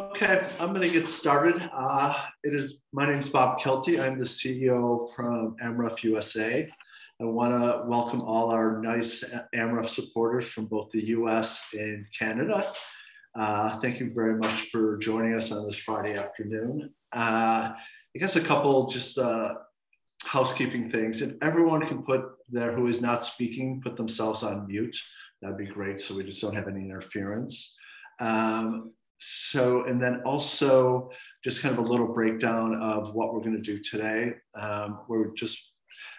Okay, I'm going to get started. Uh, it is my name is Bob Kelty. I'm the CEO from AMREF USA. I want to welcome all our nice AMREF supporters from both the US and Canada. Uh, thank you very much for joining us on this Friday afternoon. Uh, I guess a couple just uh, housekeeping things. If everyone can put there who is not speaking, put themselves on mute, that'd be great so we just don't have any interference. Um, so, and then also just kind of a little breakdown of what we're going to do today. Um, we're just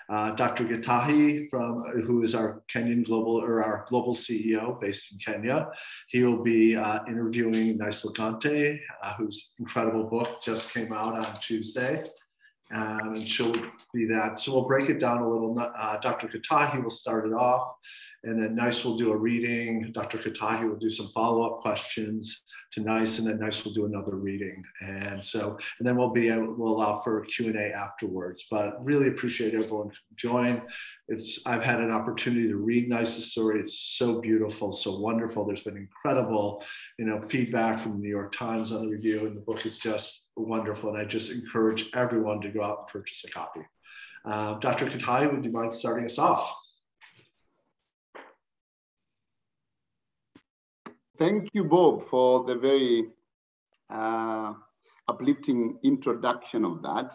uh, Dr. Gitahi, from who is our Kenyan global or our global CEO based in Kenya. He will be uh, interviewing Nice Leng'ete, uh, whose incredible book just came out on Tuesday. And she'll be that. So we'll break it down a little. Uh, Dr. Gitahi will start it off. And then NICE will do a reading. Dr. Gitahi will do some follow-up questions to NICE, and then NICE will do another reading. And so, and then we'll be able, we'll allow for Q&A afterwards. But really appreciate everyone join. It's I've had an opportunity to read NICE's story. It's so beautiful, so wonderful. There's been incredible, you know, feedback from the New York Times on the review, and the book is just wonderful. And I just encourage everyone to go out and purchase a copy. Uh, Dr. Gitahi, would you mind starting us off? Thank you, Bob, for the very uh, uplifting introduction of that.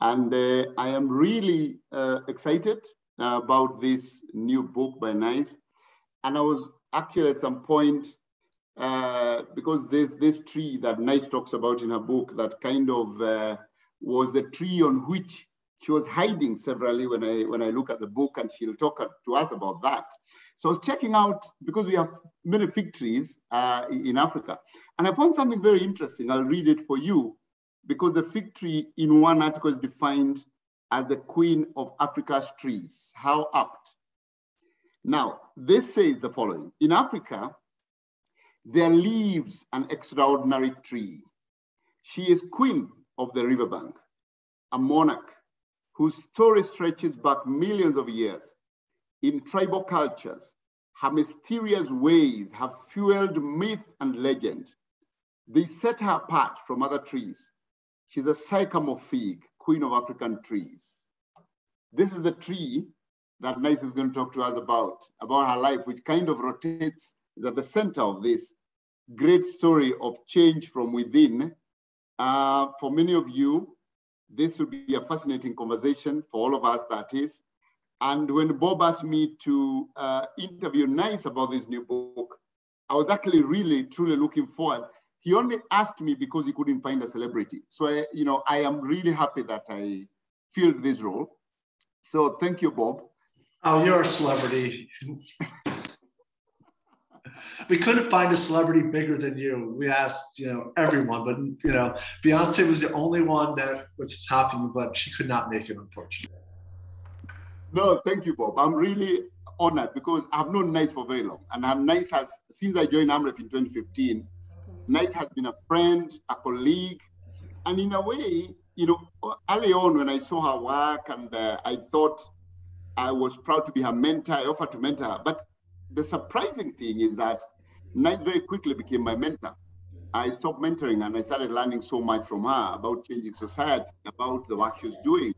And uh, I am really uh, excited about this new book by NICE. And I was actually at some point, uh, because there's this tree that NICE talks about in her book that kind of uh, was the tree on which she was hiding severally when I, when I look at the book and she'll talk to us about that. So I was checking out, because we have many fig trees uh, in Africa, and I found something very interesting. I'll read it for you, because the fig tree in one article is defined as the queen of Africa's trees. How apt. Now, this says the following. In Africa, there lives an extraordinary tree. She is queen of the riverbank, a monarch whose story stretches back millions of years in tribal cultures, her mysterious ways have fueled myth and legend. They set her apart from other trees. She's a sycamore fig, queen of African trees. This is the tree that Nice is going to talk to us about, about her life, which kind of rotates, is at the center of this great story of change from within. Uh, for many of you, this will be a fascinating conversation for all of us, that is. And when Bob asked me to uh, interview Nice about this new book, I was actually really, truly looking forward. He only asked me because he couldn't find a celebrity. So, I, you know, I am really happy that I filled this role. So thank you, Bob. Oh, you're a celebrity. we couldn't find a celebrity bigger than you. We asked, you know, everyone, but you know, Beyonce was the only one that was topping you, but she could not make it, unfortunately. No, thank you, Bob. I'm really honored because I've known Nice for very long. And I'm Nice has, since I joined AMREF in 2015, Nice has been a friend, a colleague. And in a way, you know, early on when I saw her work and uh, I thought I was proud to be her mentor, I offered to mentor her. But the surprising thing is that Nice very quickly became my mentor. I stopped mentoring and I started learning so much from her about changing society, about the work she's doing.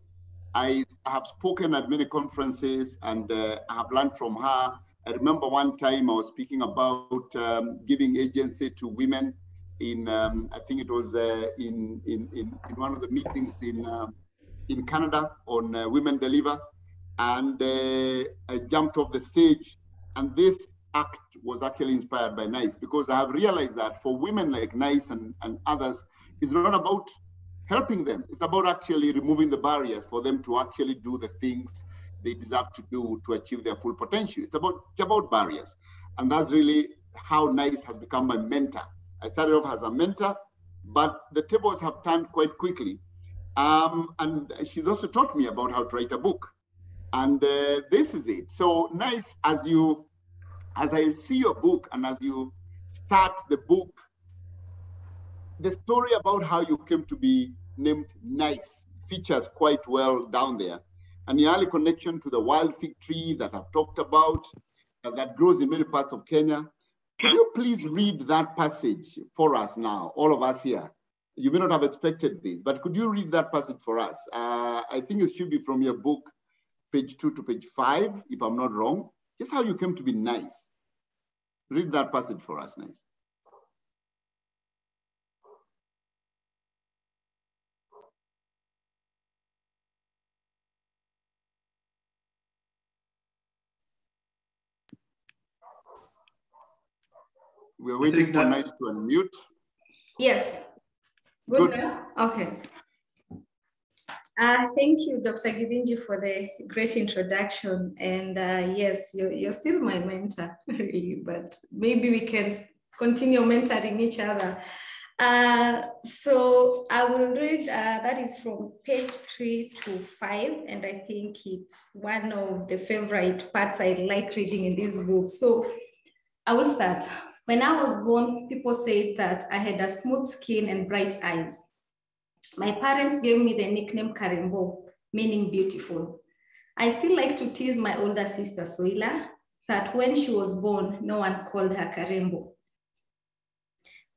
I have spoken at many conferences and uh, I have learned from her. I remember one time I was speaking about um, giving agency to women in, um, I think it was uh, in, in, in, in, one of the meetings in, uh, in Canada on uh, Women Deliver. And uh, I jumped off the stage and this act was actually inspired by NICE because I have realized that for women like NICE and, and others, it's not about helping them. It's about actually removing the barriers for them to actually do the things they deserve to do to achieve their full potential. It's about, it's about barriers. And that's really how NICE has become my mentor. I started off as a mentor, but the tables have turned quite quickly. Um, and she's also taught me about how to write a book. And uh, this is it. So NICE, as you, as I see your book and as you start the book the story about how you came to be named Nice features quite well down there. and an early connection to the wild fig tree that I've talked about uh, that grows in many parts of Kenya. Could you please read that passage for us now, all of us here? You may not have expected this, but could you read that passage for us? Uh, I think it should be from your book, page two to page five, if I'm not wrong. Just how you came to be nice. Read that passage for us, nice. We're waiting for Nice to unmute. Yes. Good. Good. Okay. Uh, thank you, Dr. Githinji, for the great introduction. And uh, yes, you're, you're still my mentor, really, but maybe we can continue mentoring each other. Uh, so I will read, uh, that is from page three to five, and I think it's one of the favorite parts I like reading in this book. So I will start. When I was born, people said that I had a smooth skin and bright eyes. My parents gave me the nickname Karembo, meaning beautiful. I still like to tease my older sister Soila that when she was born, no one called her Karembo.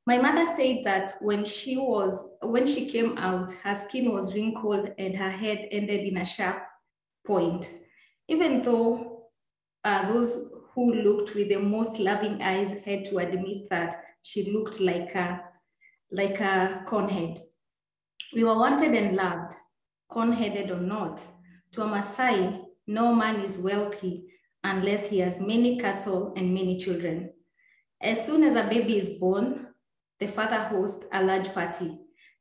My mother said that when she was when she came out, her skin was wrinkled and her head ended in a sharp point. Even though uh, those who looked with the most loving eyes had to admit that she looked like a, like a cornhead. We were wanted and loved, corn-headed or not. To a Maasai, no man is wealthy unless he has many cattle and many children. As soon as a baby is born, the father hosts a large party.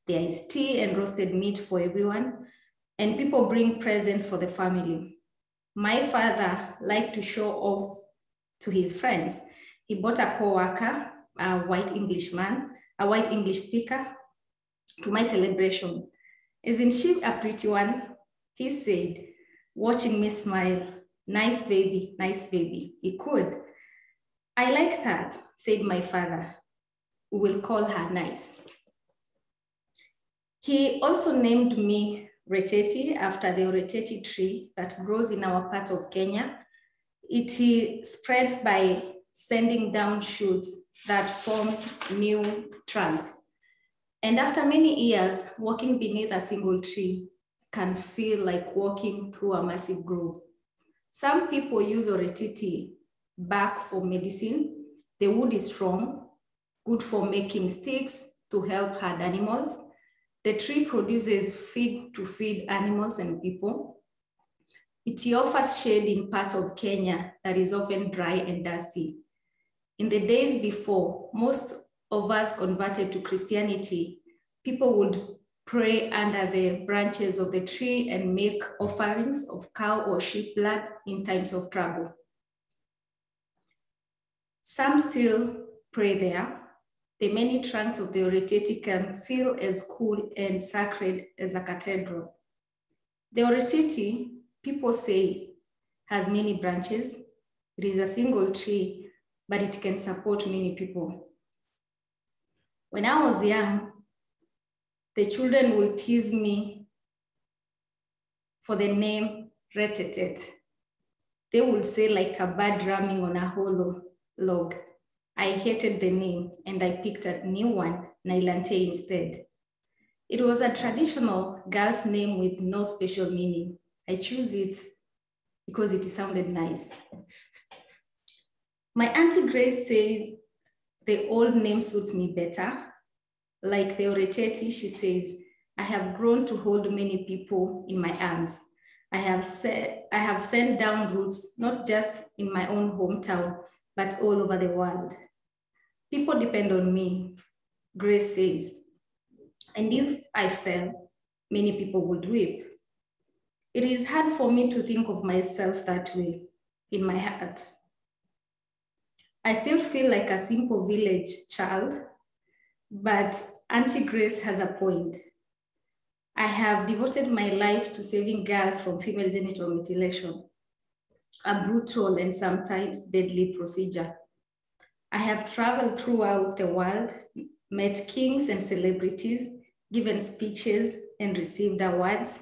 There is tea and roasted meat for everyone, and people bring presents for the family. My father liked to show off to his friends. He bought a co-worker, a white Englishman, a white English speaker, to my celebration. Isn't she a pretty one? He said, watching me smile. Nice baby, nice baby. He could. I like that, said my father. We will call her nice. He also named me Reteti after the Reteti tree that grows in our part of Kenya it spreads by sending down shoots that form new trunks. And after many years, walking beneath a single tree can feel like walking through a massive grove. Some people use oreteti bark for medicine. The wood is strong, good for making sticks to help herd animals. The tree produces feed to feed animals and people. It offers shade in parts of Kenya that is often dry and dusty. In the days before, most of us converted to Christianity, people would pray under the branches of the tree and make offerings of cow or sheep blood in times of trouble. Some still pray there. The many trunks of the Oreteti can feel as cool and sacred as a cathedral. The Oreteti people say has many branches. It is a single tree, but it can support many people. When I was young, the children would tease me for the name Retetet. They would say like a bird drumming on a hollow log. I hated the name and I picked a new one, Nailantei instead. It was a traditional girl's name with no special meaning. I choose it because it sounded nice. My Auntie Grace says the old name suits me better. Like the Oreteti, she says, I have grown to hold many people in my arms. I have, said, I have sent down roots, not just in my own hometown, but all over the world. People depend on me, Grace says. And if I fell, many people would weep. It is hard for me to think of myself that way in my heart. I still feel like a simple village child, but Auntie Grace has a point. I have devoted my life to saving girls from female genital mutilation, a brutal and sometimes deadly procedure. I have traveled throughout the world, met kings and celebrities, given speeches and received awards,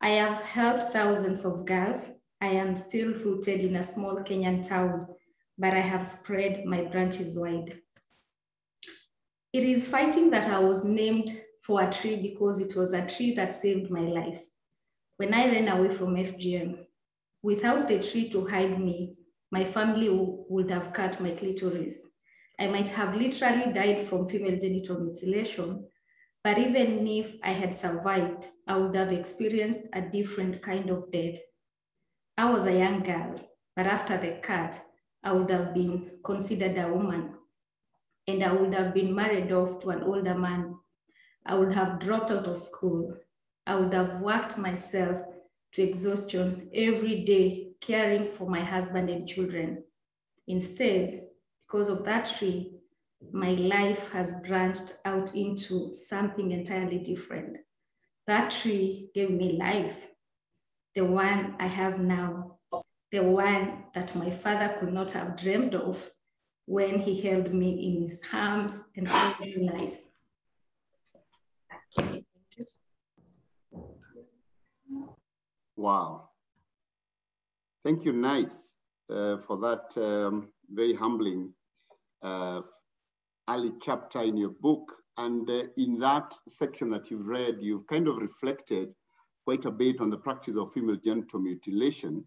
I have helped thousands of girls. I am still rooted in a small Kenyan town, but I have spread my branches wide. It is fighting that I was named for a tree because it was a tree that saved my life. When I ran away from FGM, without the tree to hide me, my family would have cut my clitoris. I might have literally died from female genital mutilation, but even if I had survived, I would have experienced a different kind of death. I was a young girl, but after the cut, I would have been considered a woman and I would have been married off to an older man. I would have dropped out of school. I would have worked myself to exhaustion every day, caring for my husband and children. Instead, because of that tree, my life has branched out into something entirely different. That tree gave me life, the one I have now, the one that my father could not have dreamed of when he held me in his arms and told me lies. Wow. Thank you, Nice, uh, for that um, very humbling uh, early chapter in your book. And uh, in that section that you've read, you've kind of reflected quite a bit on the practice of female genital mutilation,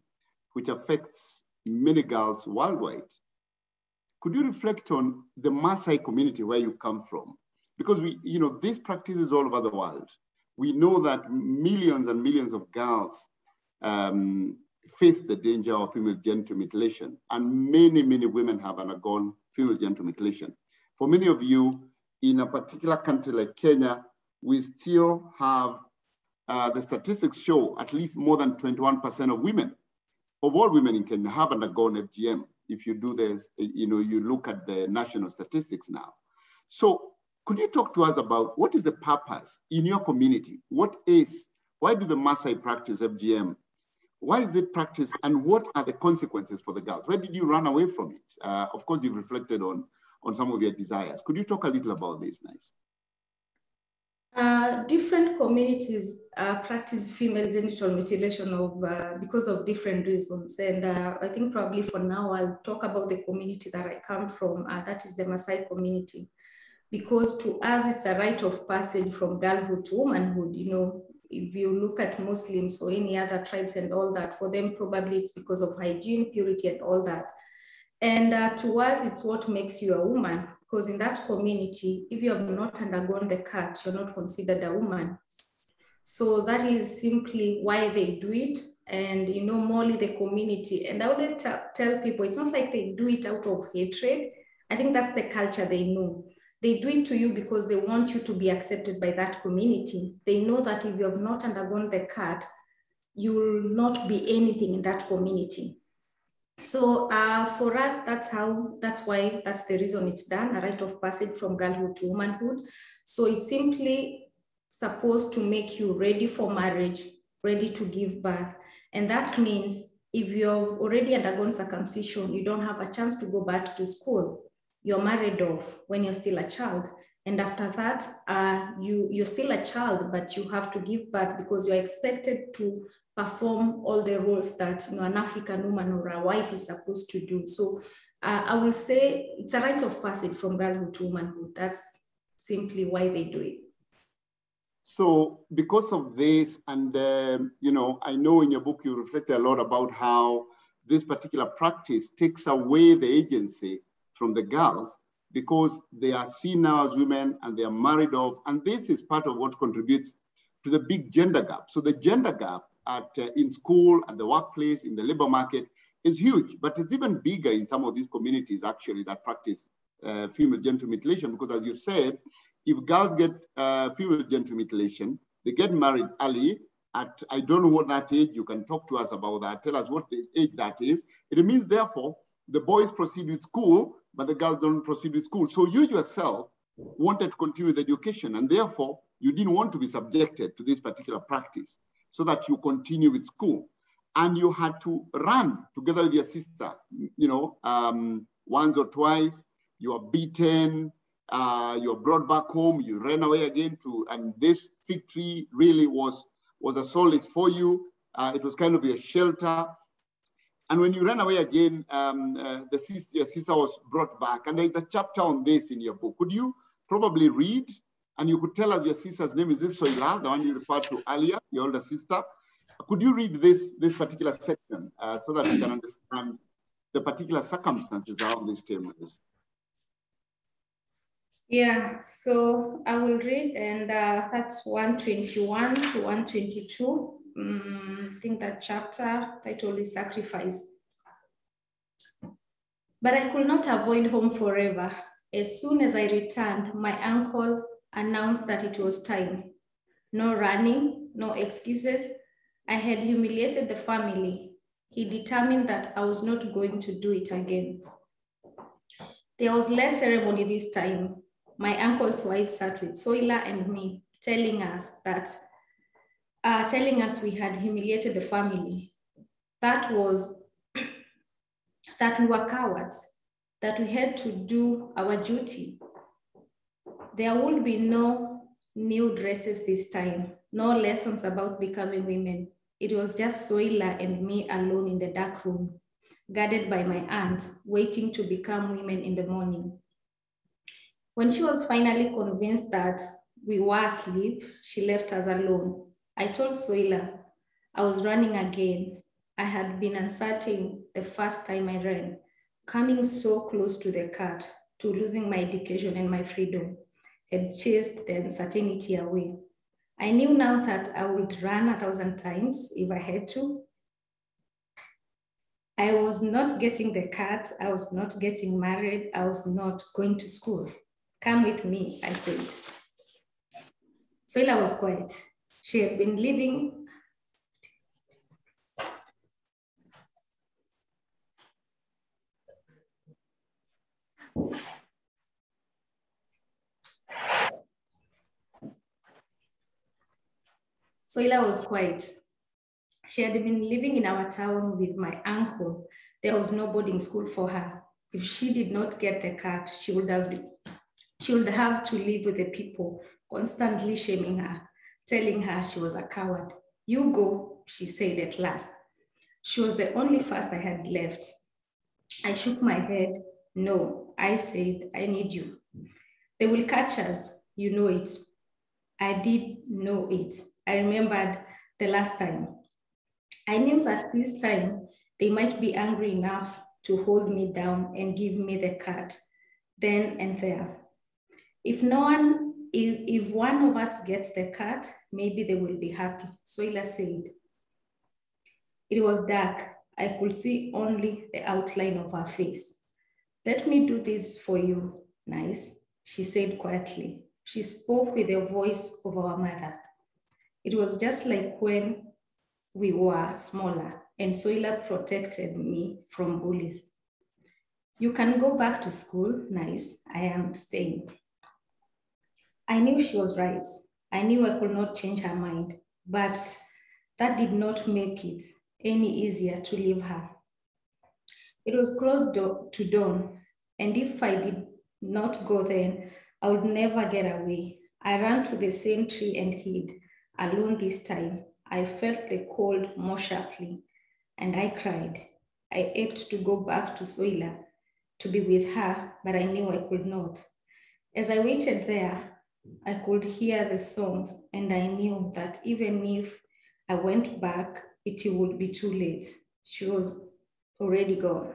which affects many girls worldwide. Could you reflect on the Maasai community where you come from? Because we, you know, this practice is all over the world. We know that millions and millions of girls um, face the danger of female genital mutilation, and many, many women have undergone female genital mutilation. For many of you, in a particular country like Kenya, we still have uh, the statistics show at least more than 21% of women, of all women in Kenya, have undergone FGM if you do this, you know, you look at the national statistics now. So could you talk to us about what is the purpose in your community? What is, why do the Maasai practice FGM? Why is it practiced and what are the consequences for the girls? Where did you run away from it? Uh, of course, you've reflected on, on some of your desires. Could you talk a little about this, Nice? Uh, different communities uh, practice female genital mutilation of uh, because of different reasons, and uh, I think probably for now I'll talk about the community that I come from. Uh, that is the Maasai community, because to us it's a rite of passage from girlhood to womanhood. You know, if you look at Muslims or any other tribes and all that, for them probably it's because of hygiene, purity, and all that. And to us, it's what makes you a woman because in that community, if you have not undergone the cut, you're not considered a woman. So that is simply why they do it. And you know, morely the community. And I always tell people it's not like they do it out of hatred. I think that's the culture they know. They do it to you because they want you to be accepted by that community. They know that if you have not undergone the cut, you will not be anything in that community. So uh, for us, that's how, that's why, that's the reason it's done, a rite of passage from girlhood to womanhood. So it's simply supposed to make you ready for marriage, ready to give birth. And that means if you've already undergone circumcision, you don't have a chance to go back to school. You're married off when you're still a child. And after that, uh, you, you're still a child, but you have to give birth because you're expected to perform all the roles that you know, an African woman or a wife is supposed to do. So uh, I will say it's a rite of passage from girlhood to womanhood. That's simply why they do it. So because of this, and um, you know, I know in your book you reflect a lot about how this particular practice takes away the agency from the girls because they are seen now as women and they are married off. And this is part of what contributes to the big gender gap. So the gender gap at, uh, in school, at the workplace, in the labor market is huge, but it's even bigger in some of these communities actually that practice uh, female genital mutilation because as you said, if girls get uh, female genital mutilation, they get married early at, I don't know what that age, you can talk to us about that, tell us what the age that is. It means therefore, the boys proceed with school, but the girls don't proceed with school. So you yourself wanted to continue with education and therefore you didn't want to be subjected to this particular practice so that you continue with school. And you had to run together with your sister, you know, um, once or twice. You are beaten, uh, you're brought back home, you ran away again to, and this fig tree really was was a solace for you. Uh, it was kind of your shelter. And when you ran away again, um, uh, the sister, your sister was brought back. And there's a chapter on this in your book. Could you probably read? And you could tell us your sister's name. Is this Soila, the one you referred to earlier, your older sister? Could you read this, this particular section uh, so that we can understand the particular circumstances around this statement? Yeah, so I will read, and uh, that's 121 to 122. Um, I think that chapter title is Sacrifice. But I could not avoid home forever. As soon as I returned, my uncle announced that it was time. No running, no excuses. I had humiliated the family. He determined that I was not going to do it again. There was less ceremony this time my uncle's wife sat with Soila and me, telling us that, uh, telling us we had humiliated the family. That was, that we were cowards, that we had to do our duty. There would be no new dresses this time, no lessons about becoming women. It was just Soila and me alone in the dark room, guarded by my aunt, waiting to become women in the morning. When she was finally convinced that we were asleep, she left us alone. I told Soila I was running again. I had been uncertain the first time I ran, coming so close to the cut, to losing my education and my freedom, had chased the uncertainty away. I knew now that I would run a thousand times if I had to. I was not getting the cut, I was not getting married, I was not going to school. Come with me, I said. Soila was quiet. She had been living Soila was quiet. She had been living in our town with my uncle. There was no boarding school for her. If she did not get the card, she would have she would have to live with the people constantly shaming her, telling her she was a coward. You go, she said at last. She was the only first I had left. I shook my head. No, I said, I need you. They will catch us. You know it. I did know it. I remembered the last time. I knew that this time they might be angry enough to hold me down and give me the cut then and there. If no one, if, if one of us gets the cut, maybe they will be happy. Soila said. It was dark. I could see only the outline of her face. Let me do this for you, nice, she said quietly. She spoke with the voice of our mother. It was just like when we were smaller and Soila protected me from bullies. You can go back to school, nice, I am staying. I knew she was right. I knew I could not change her mind, but that did not make it any easier to leave her. It was close to dawn, and if I did not go then, I would never get away. I ran to the same tree and hid, alone this time. I felt the cold more sharply, and I cried. I ached to go back to Soila, to be with her, but I knew I could not. As I waited there, I could hear the songs, and I knew that even if I went back, it would be too late. She was already gone.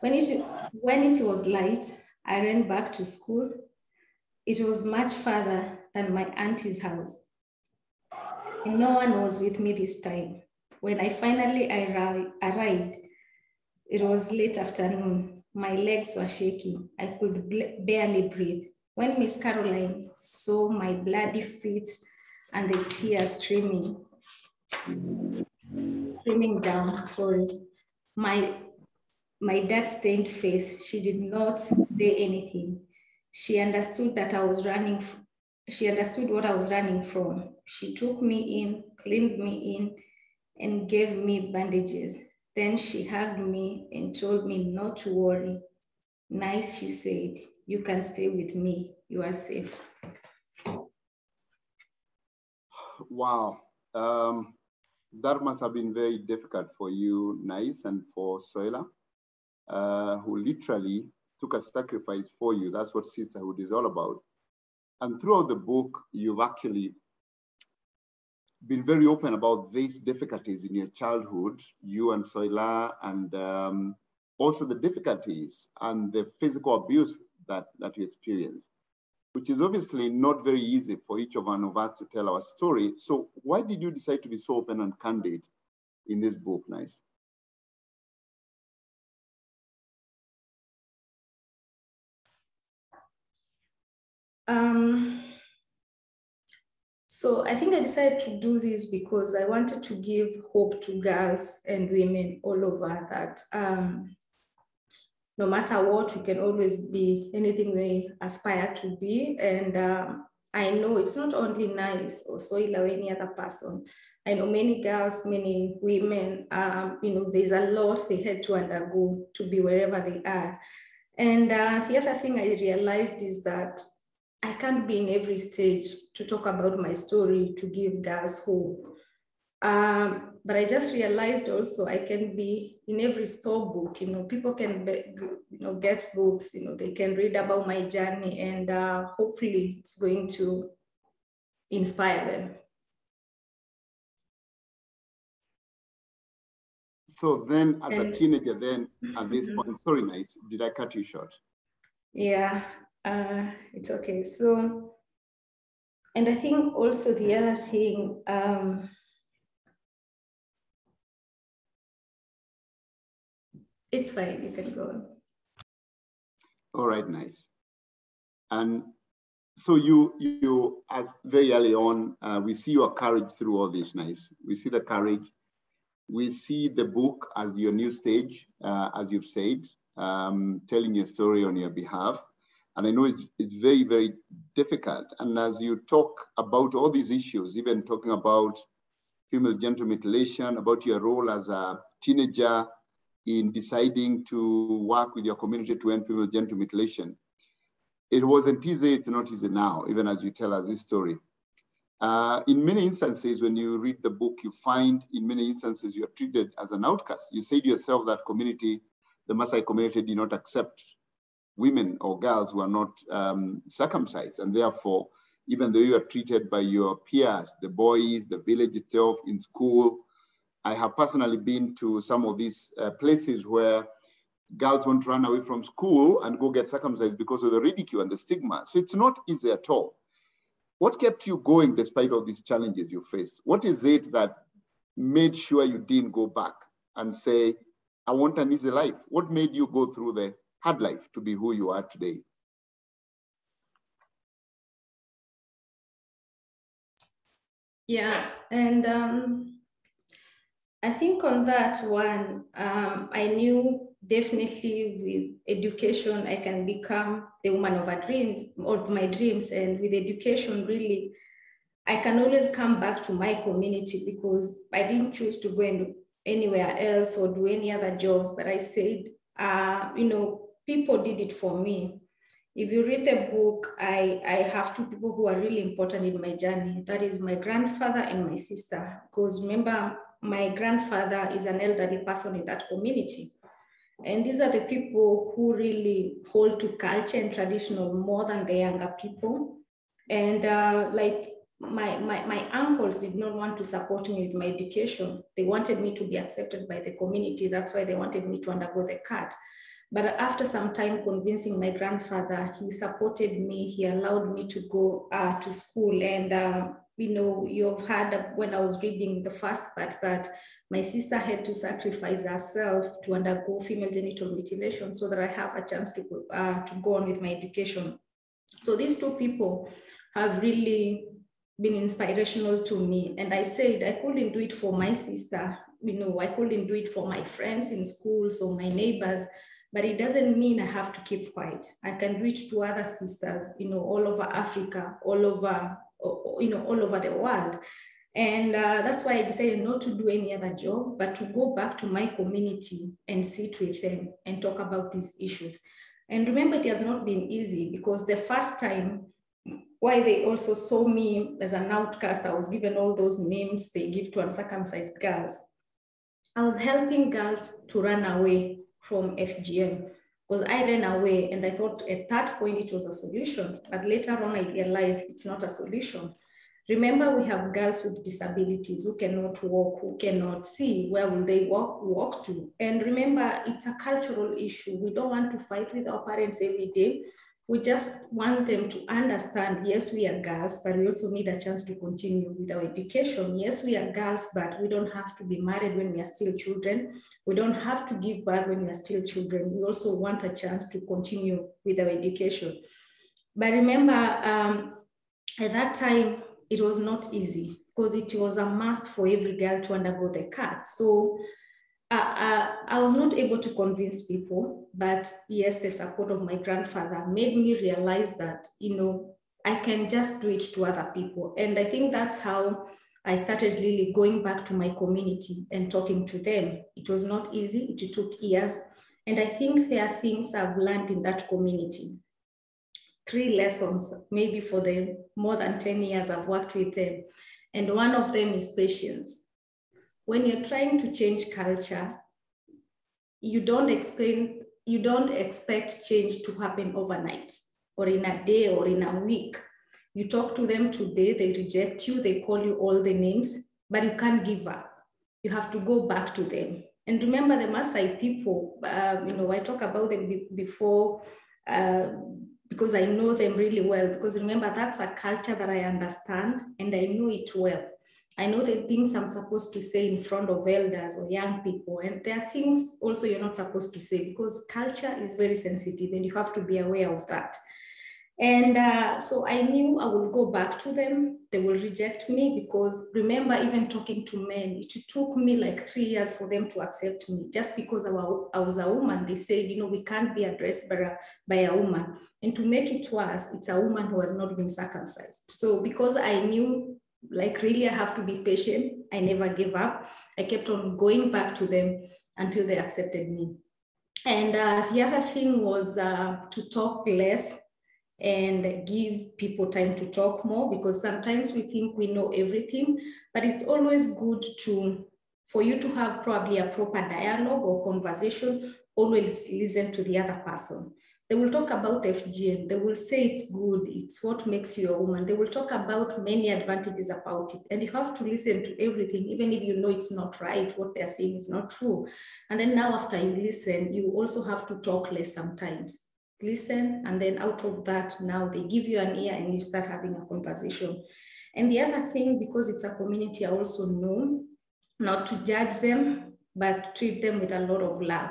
When it, when it was light, I ran back to school. It was much farther than my auntie's house. And no one was with me this time. When I finally arrived, it was late afternoon. My legs were shaking. I could barely breathe. When Miss Caroline saw my bloody feet and the tears streaming, streaming down, sorry, my, my dad stained face, she did not say anything. She understood that I was running, she understood what I was running from. She took me in, cleaned me in, and gave me bandages. Then she hugged me and told me not to worry. Nice, she said. You can stay with me. You are safe. wow. Um, that must have been very difficult for you, Nice, and for Soila, uh, who literally took a sacrifice for you. That's what sisterhood is all about. And throughout the book, you've actually been very open about these difficulties in your childhood, you and Soila, and um, also the difficulties and the physical abuse that, that you experienced, which is obviously not very easy for each of one of us to tell our story. So why did you decide to be so open and candid in this book, Nice? Um, so I think I decided to do this because I wanted to give hope to girls and women all over that um, no matter what, we can always be anything we aspire to be. And um, I know it's not only nice or Soila or any other person. I know many girls, many women, um, you know, there's a lot they had to undergo to be wherever they are. And uh, the other thing I realized is that I can't be in every stage to talk about my story to give girls hope. Um, but I just realized also I can be in every store book. You know, people can be, you know get books. You know, they can read about my journey, and uh, hopefully it's going to inspire them. So then, as and, a teenager, then at this point, sorry, nice. Did I cut you short? Yeah, uh, it's okay. So, and I think also the other thing, um, it's fine, you can go on. All right, nice. And so you, you as very early on, uh, we see your courage through all this, nice. We see the courage. We see the book as your new stage, uh, as you've said, um, telling your story on your behalf. And I know it's, it's very, very difficult. And as you talk about all these issues, even talking about female genital mutilation, about your role as a teenager in deciding to work with your community to end female genital mutilation, it wasn't easy, it's not easy now, even as you tell us this story. Uh, in many instances, when you read the book, you find in many instances you're treated as an outcast. You say to yourself that community, the Maasai community did not accept women or girls who are not um, circumcised. And therefore, even though you are treated by your peers, the boys, the village itself, in school, I have personally been to some of these uh, places where girls won't run away from school and go get circumcised because of the ridicule and the stigma. So it's not easy at all. What kept you going despite all these challenges you faced? What is it that made sure you didn't go back and say, I want an easy life? What made you go through the hard life to be who you are today? Yeah, and um, I think on that one, um, I knew definitely with education, I can become the woman of my dreams, of my dreams. And with education, really, I can always come back to my community because I didn't choose to go anywhere else or do any other jobs. But I said, uh, you know, people did it for me. If you read the book, I, I have two people who are really important in my journey. That is my grandfather and my sister. Because remember, my grandfather is an elderly person in that community. And these are the people who really hold to culture and traditional more than the younger people. And uh, like my, my, my uncles did not want to support me with my education. They wanted me to be accepted by the community. That's why they wanted me to undergo the cut. But after some time convincing my grandfather, he supported me. He allowed me to go uh, to school. And, um, you know, you've heard when I was reading the first part that my sister had to sacrifice herself to undergo female genital mutilation so that I have a chance to, uh, to go on with my education. So these two people have really been inspirational to me. And I said I couldn't do it for my sister. You know, I couldn't do it for my friends in school, so my neighbors but it doesn't mean I have to keep quiet. I can reach to other sisters, you know, all over Africa, all over, you know, all over the world. And uh, that's why I decided not to do any other job, but to go back to my community and sit with them and talk about these issues. And remember, it has not been easy because the first time why they also saw me as an outcast. I was given all those names they give to uncircumcised girls. I was helping girls to run away from FGM because I ran away and I thought at that point it was a solution. But later on, I realized it's not a solution. Remember, we have girls with disabilities who cannot walk, who cannot see. Where will they walk, walk to? And remember, it's a cultural issue. We don't want to fight with our parents every day we just want them to understand, yes, we are girls, but we also need a chance to continue with our education. Yes, we are girls, but we don't have to be married when we are still children. We don't have to give birth when we are still children. We also want a chance to continue with our education. But remember, um, at that time, it was not easy because it was a must for every girl to undergo the cut. So uh, I was not able to convince people, but yes, the support of my grandfather made me realize that, you know, I can just do it to other people. And I think that's how I started really going back to my community and talking to them. It was not easy, it took years. And I think there are things I've learned in that community. Three lessons, maybe for the more than 10 years I've worked with them. And one of them is patience when you're trying to change culture, you don't explain, you don't expect change to happen overnight or in a day or in a week. You talk to them today, they reject you, they call you all the names, but you can't give up. You have to go back to them. And remember the Maasai people, uh, you know, I talk about them before uh, because I know them really well. Because remember, that's a culture that I understand and I know it well. I know the things I'm supposed to say in front of elders or young people, and there are things also you're not supposed to say because culture is very sensitive and you have to be aware of that. And uh, so I knew I would go back to them. They will reject me because remember, even talking to men, it took me like three years for them to accept me just because I was a woman. They said, you know, we can't be addressed by a, by a woman. And to make it worse, it's a woman who has not been circumcised. So because I knew like really I have to be patient. I never gave up. I kept on going back to them until they accepted me. And uh, the other thing was uh, to talk less and give people time to talk more because sometimes we think we know everything, but it's always good to for you to have probably a proper dialogue or conversation, always listen to the other person. They will talk about FGM. They will say it's good. It's what makes you a woman. They will talk about many advantages about it. And you have to listen to everything, even if you know it's not right, what they're saying is not true. And then now after you listen, you also have to talk less sometimes. Listen, and then out of that, now they give you an ear and you start having a conversation. And the other thing, because it's a community, I also know not to judge them, but treat them with a lot of love.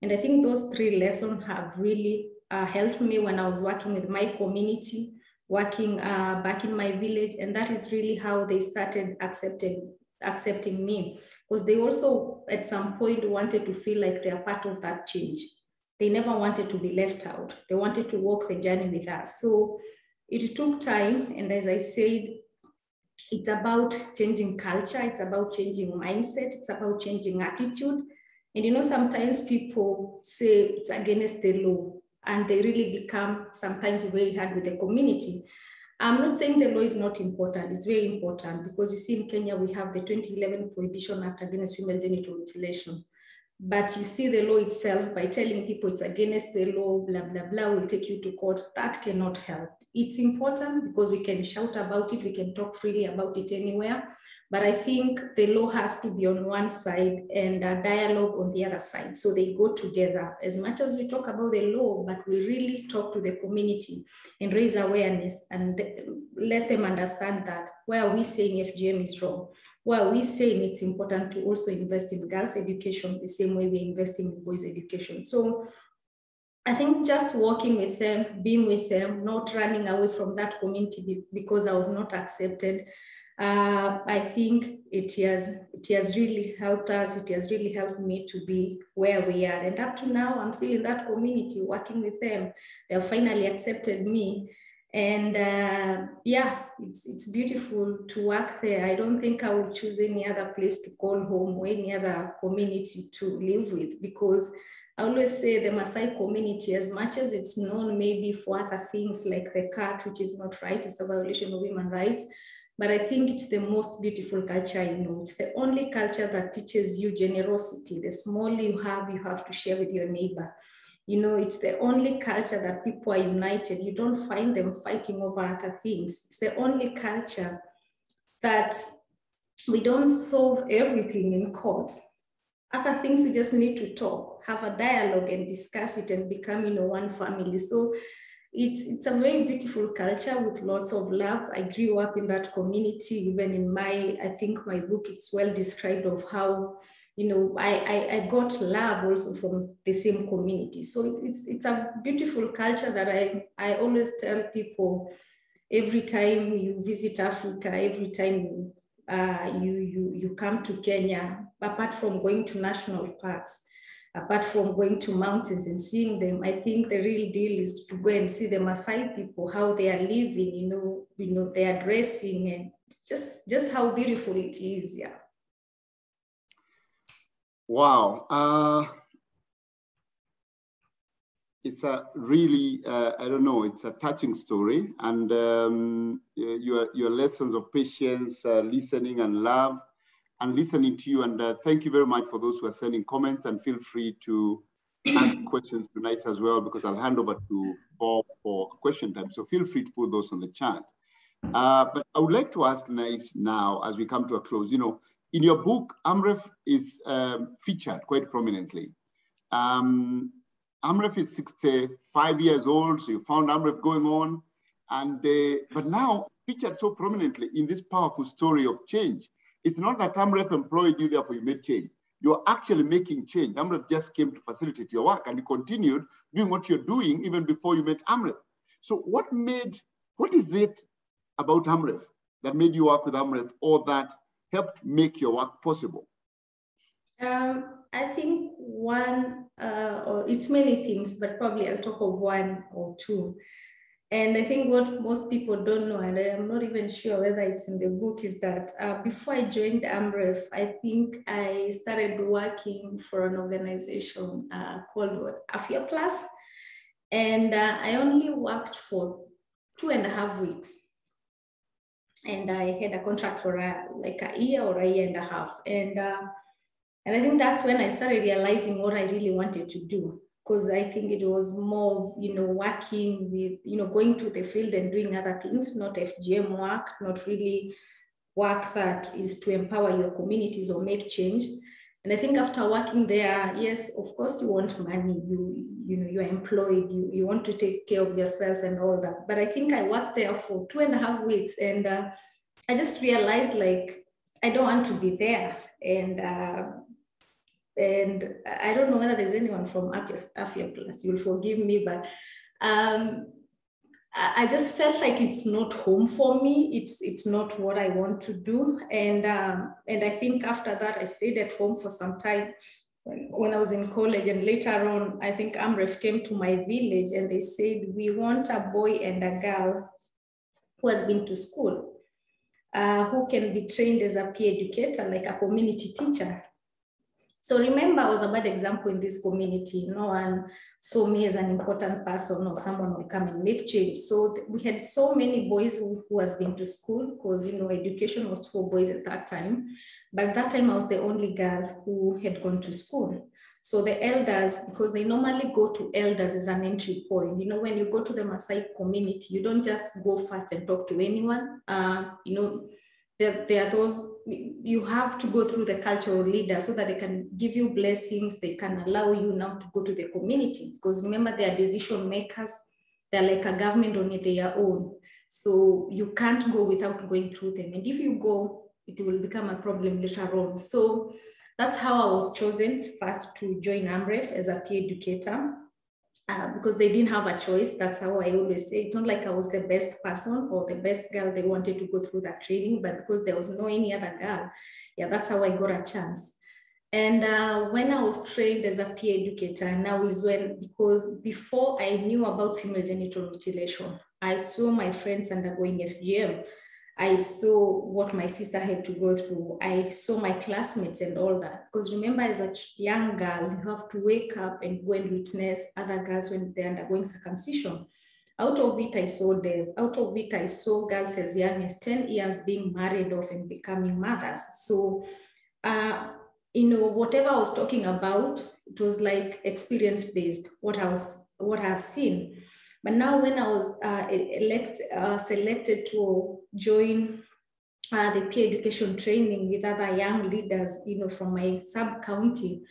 And I think those three lessons have really uh, helped me when I was working with my community, working uh, back in my village. And that is really how they started accepting, accepting me. Because they also, at some point, wanted to feel like they are part of that change. They never wanted to be left out. They wanted to walk the journey with us. So it took time. And as I said, it's about changing culture, it's about changing mindset, it's about changing attitude. And you know, sometimes people say it's against the law and they really become sometimes very hard with the community. I'm not saying the law is not important, it's very important because you see in Kenya, we have the 2011 Prohibition Act against female genital mutilation. But you see the law itself by telling people it's against the law, blah, blah, blah, will take you to court. That cannot help. It's important because we can shout about it, we can talk freely about it anywhere. But I think the law has to be on one side and a dialogue on the other side. So they go together. As much as we talk about the law, but we really talk to the community and raise awareness and let them understand that where are we saying FGM is wrong? Where are we saying it's important to also invest in girls' education the same way we're investing in boys' education? So I think just working with them, being with them, not running away from that community because I was not accepted, uh, I think it has it has really helped us. It has really helped me to be where we are. And up to now, I'm still in that community working with them. They have finally accepted me. And uh, yeah, it's, it's beautiful to work there. I don't think I would choose any other place to call home or any other community to live with because I always say the Maasai community, as much as it's known maybe for other things like the cut, which is not right, it's a violation of human rights, but I think it's the most beautiful culture you know. It's the only culture that teaches you generosity. The small you have, you have to share with your neighbor. You know, it's the only culture that people are united. You don't find them fighting over other things. It's the only culture that we don't solve everything in courts. Other things we just need to talk, have a dialogue and discuss it and become, you know, one family. So it's it's a very beautiful culture with lots of love. I grew up in that community. Even in my, I think my book, it's well described of how you know, I, I, I, got love also from the same community. So it's, it's a beautiful culture that I, I always tell people every time you visit Africa, every time you, uh, you, you, you come to Kenya, apart from going to national parks, apart from going to mountains and seeing them, I think the real deal is to go and see the Maasai people, how they are living, you know, you know, they are dressing and just, just how beautiful it is, yeah. Wow. Uh, it's a really, uh, I don't know, it's a touching story. And um, your, your lessons of patience, uh, listening and love, and listening to you. And uh, thank you very much for those who are sending comments and feel free to ask questions tonight as well, because I'll hand over to Bob for question time. So feel free to put those on the chat. Uh, but I would like to ask Nice now, as we come to a close, you know, in your book, Amref is um, featured quite prominently. Um, Amref is 65 years old, so you found Amref going on, and uh, but now featured so prominently in this powerful story of change. It's not that Amref employed you, therefore you made change. You're actually making change. Amref just came to facilitate your work, and you continued doing what you're doing even before you met Amref. So what made, what is it about Amref that made you work with Amref, or that helped make your work possible? Um, I think one, uh, or it's many things, but probably I'll talk of one or two. And I think what most people don't know, and I'm not even sure whether it's in the book, is that uh, before I joined AMREF, I think I started working for an organization uh, called Afya Plus. And uh, I only worked for two and a half weeks and I had a contract for a, like a year or a year and a half. And uh, and I think that's when I started realizing what I really wanted to do. Because I think it was more, you know, working with, you know, going to the field and doing other things, not FGM work, not really work that is to empower your communities or make change. And I think after working there, yes, of course you want money, you you know you're employed, you, you want to take care of yourself and all that. But I think I worked there for two and a half weeks and uh, I just realized like I don't want to be there. And uh, and I don't know whether there's anyone from Afya Plus, you'll forgive me, but um, I just felt like it's not home for me. It's it's not what I want to do, and um, and I think after that I stayed at home for some time. When, when I was in college, and later on, I think Amref came to my village and they said we want a boy and a girl who has been to school, uh, who can be trained as a peer educator, like a community teacher. So remember, I was a bad example in this community. No one saw me as an important person or someone will come and make change. So we had so many boys who, who has been to school because, you know, education was for boys at that time. But that time I was the only girl who had gone to school. So the elders, because they normally go to elders as an entry point. You know, when you go to the Maasai community, you don't just go first and talk to anyone. Uh, you know, there, there are those, you have to go through the cultural leader so that they can give you blessings, they can allow you now to go to the community. Because remember, they are decision makers, they're like a government on their own. So you can't go without going through them. And if you go, it will become a problem later on. So that's how I was chosen first to join AMREF as a peer educator. Uh, because they didn't have a choice. That's how I always say. It's not like I was the best person or the best girl they wanted to go through that training, but because there was no any other girl, yeah, that's how I got a chance. And uh, when I was trained as a peer educator, now is when, because before I knew about female genital mutilation, I saw my friends undergoing FGM. I saw what my sister had to go through. I saw my classmates and all that. Because remember, as a young girl, you have to wake up and go and witness other girls when they're undergoing circumcision. Out of it, I saw death. Out of it, I saw girls as young as 10 years being married off and becoming mothers. So, uh, you know, whatever I was talking about, it was like experience based, what I was, what I've seen. But now when I was uh, elect, uh, selected to join uh, the peer education training with other young leaders, you know, from my sub-county,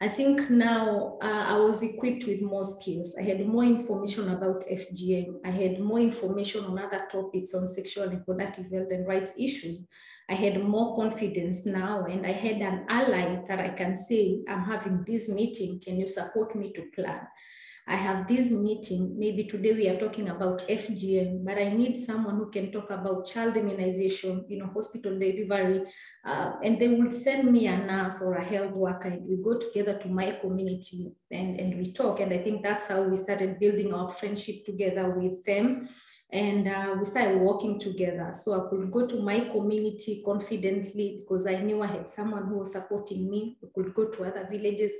I think now uh, I was equipped with more skills. I had more information about FGM. I had more information on other topics on sexual and reproductive health and rights issues. I had more confidence now and I had an ally that I can say, I'm having this meeting. Can you support me to plan? I have this meeting, maybe today we are talking about FGM, but I need someone who can talk about child immunization, you know, hospital delivery, uh, and they will send me a nurse or a health worker and we go together to my community and, and we talk. And I think that's how we started building our friendship together with them. And uh, we started working together. So I could go to my community confidently because I knew I had someone who was supporting me. We could go to other villages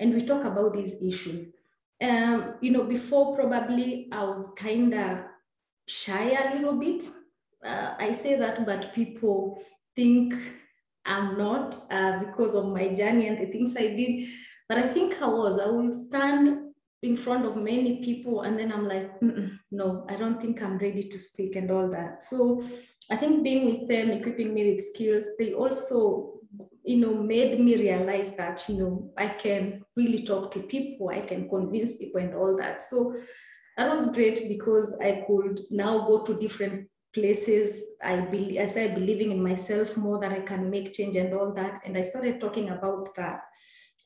and we talk about these issues um, you know, before probably I was kind of shy a little bit. Uh, I say that, but people think I'm not uh, because of my journey and the things I did. But I think I was. I will stand in front of many people and then I'm like, no, I don't think I'm ready to speak and all that. So I think being with them, equipping me with skills, they also you know, made me realize that, you know, I can really talk to people, I can convince people and all that. So that was great because I could now go to different places. I believe, I started believing in myself more that I can make change and all that. And I started talking about that.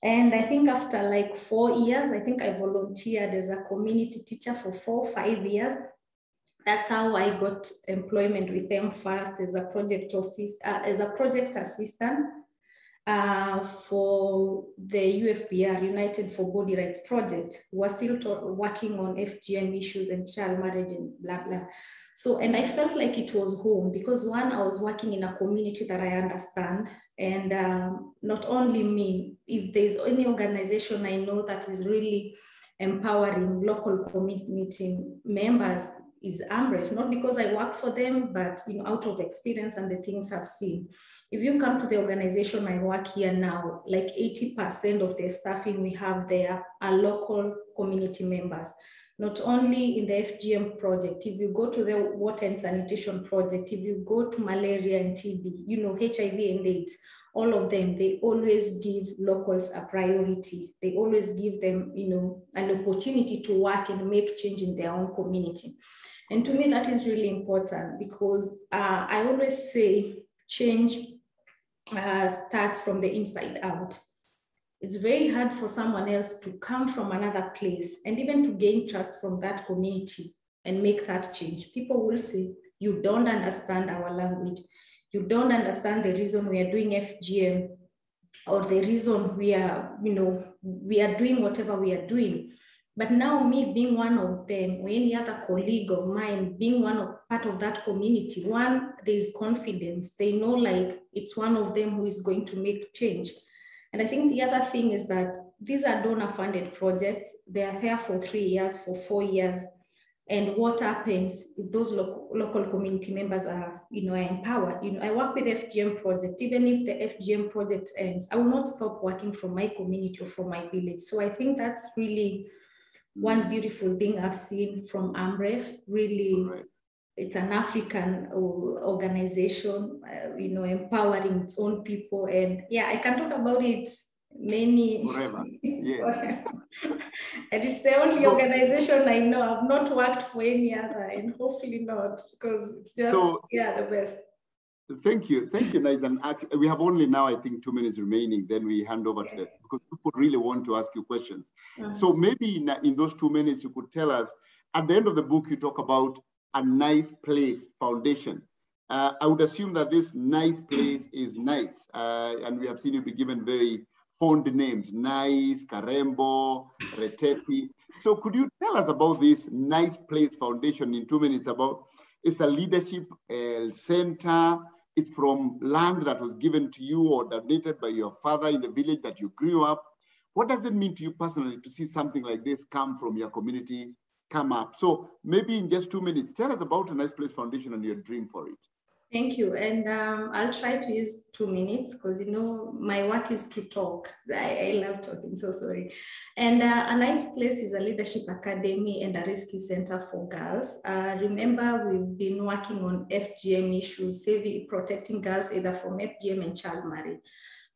And I think after like four years, I think I volunteered as a community teacher for four, five years. That's how I got employment with them first as a project office, uh, as a project assistant uh, for the UFBR, United for Body Rights Project. We're still working on FGM issues and child marriage and blah, blah. So, and I felt like it was home because one, I was working in a community that I understand. And um, not only me, if there's any organization I know that is really empowering local community members is AMREF, not because I work for them, but you know, out of experience and the things I've seen. If you come to the organization I work here now, like 80% of the staffing we have there are local community members. Not only in the FGM project, if you go to the water and sanitation project, if you go to malaria and TB, you know, HIV and AIDS, all of them, they always give locals a priority. They always give them, you know, an opportunity to work and make change in their own community. And to me, that is really important because uh, I always say change uh, starts from the inside out. It's very hard for someone else to come from another place and even to gain trust from that community and make that change. People will say, you don't understand our language. You don't understand the reason we are doing FGM or the reason we are, you know, we are doing whatever we are doing. But now me being one of them or any other colleague of mine being one of part of that community, one, there's confidence. They know like it's one of them who is going to make change. And I think the other thing is that these are donor funded projects. They are here for three years, for four years. And what happens if those local, local community members are, you know, empowered? You know, I work with FGM project. Even if the FGM project ends, I will not stop working from my community or from my village. So I think that's really one beautiful thing I've seen from AMREF, really, right. it's an African organization, uh, you know, empowering its own people. And yeah, I can talk about it many. Forever, yes. and it's the only organization I know. I've not worked for any other, and hopefully not, because it's just, so, yeah, the best. Thank you. Thank you, Nathan. We have only now, I think, two minutes remaining. Then we hand over to the, because people really want to ask you questions. So maybe in, in those two minutes, you could tell us, at the end of the book, you talk about a nice place foundation. Uh, I would assume that this nice place is nice. Uh, and we have seen you be given very fond names, Nice, Karembo, Reteti. So could you tell us about this nice place foundation in two minutes about It's a leadership uh, center. It's from land that was given to you or donated by your father in the village that you grew up. What does it mean to you personally to see something like this come from your community, come up? So maybe in just two minutes, tell us about a Nice Place Foundation and your dream for it. Thank you. And um, I'll try to use two minutes because, you know, my work is to talk. I, I love talking, so sorry. And uh, A Nice Place is a leadership academy and a rescue center for girls. Uh, remember, we've been working on FGM issues, saving, protecting girls either from FGM and child marriage.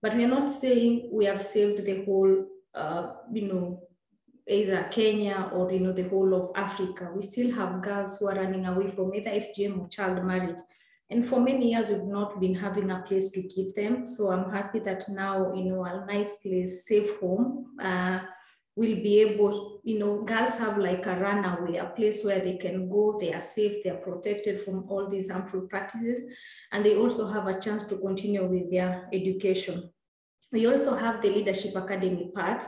But we're not saying we have saved the whole, uh, you know, either Kenya or, you know, the whole of Africa. We still have girls who are running away from either FGM or child marriage and for many years, we've not been having a place to keep them. So I'm happy that now, you know, a nice place, safe home, uh, will be able, you know, girls have like a runaway, a place where they can go, they are safe, they are protected from all these harmful practices, and they also have a chance to continue with their education. We also have the Leadership Academy part,